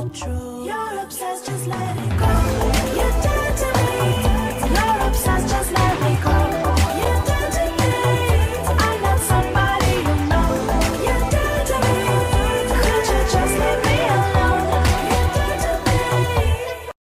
control. You're obsessed, just like.